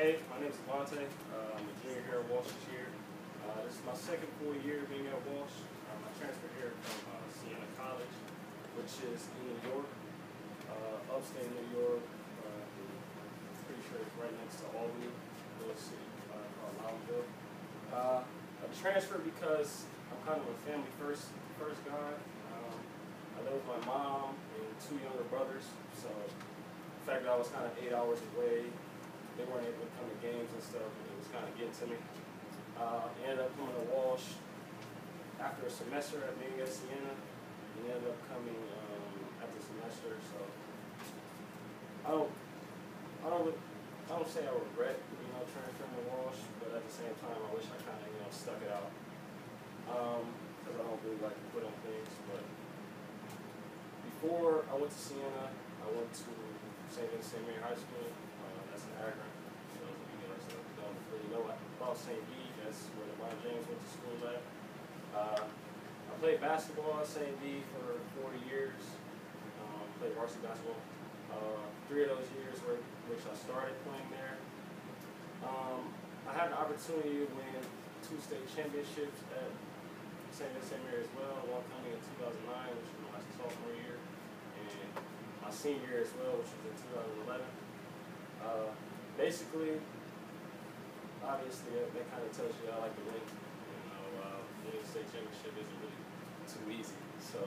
Hey, my name is DaVonte. Uh, I'm a junior here at Walsh this year. Uh, this is my second full year being at Walsh. Um, I transferred here from uh, Siena College, which is in New York, uh, upstate New York. Uh, pretty sure it's right next to Albany, little city uh, called Loudonville. Uh, I transferred because I'm kind of a family first first guy. Um, I live with my mom and two younger brothers, so the fact that I was kind of eight hours away they weren't able to come to games and stuff, and it was kind of getting to me. Uh, ended up coming to Walsh after a semester at being at Siena, and ended up coming um, after a semester. So I don't, I don't, I don't say I regret, you know, transferring to Walsh, but at the same time, I wish I kind of, you know, stuck it out. Because I don't really like to quit on things, but before I went to Siena, I went to St. Vincent Mary High School. Uh, that's in Akron. So those of you guys that don't really know about St. V, that's where LeBron James went to school at. Uh, I played basketball at St. V for four years. Um, played varsity basketball. Uh, three of those years were which I started playing there. Um, I had the opportunity to win two state championships at St. Vincent Mary as well, one coming in 2009, which was my sophomore year, and my senior year as well, which was in 2011. Uh, basically, obviously, that, kind of tells you I like to win. You know, uh, winning state championship isn't really too easy. So,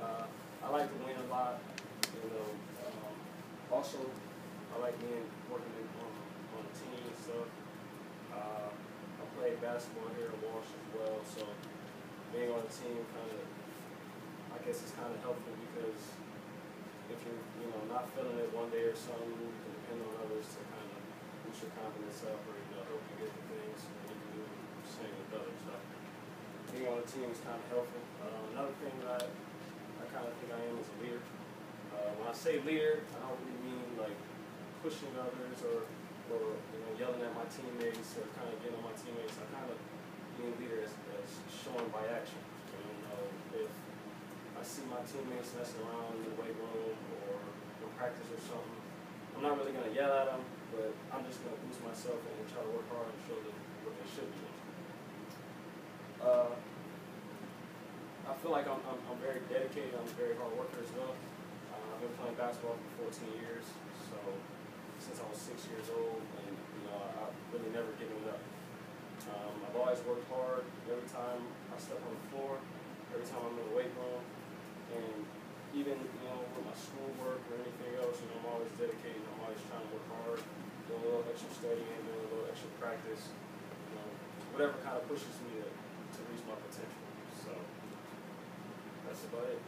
uh, I like to win a lot. You know, um, also, I like being working in, on, on the team and stuff. Uh, I played basketball here at Walsh as well, so being on the team kind of, I guess it's kind of helpful because if you're, you know, not feeling it one day or something, you can depend on others to confidence up or, you know, help you get the things and you do same with others. So being on the team is kind of helpful. Uh, another thing that I, I kind of think I am is a leader. Uh, when I say leader, I don't really mean like pushing others or, or you know, yelling at my teammates or kind of getting on my teammates. I kind of being leader as, as shown by action. You know, if I see my teammates messing around in the weight room or in practice or something, I'm not really gonna yell at them, but I'm just gonna boost myself and try to work hard and show them what they should be. Uh, I feel like I'm, I'm, I'm very dedicated. I'm a very hard worker as well. Uh, I've been playing basketball for 14 years, so since I was six years old, and you know, I, I've really never given up. Um, I've always worked hard every time I step on the floor, every time I'm in the weight room, and even you know with my schoolwork or anything else, you know, I'm always dedicated. I'm always trying to work hard, doing a little extra studying, doing a little extra practice, you know, whatever kind of pushes me to, to reach my potential. So that's about it.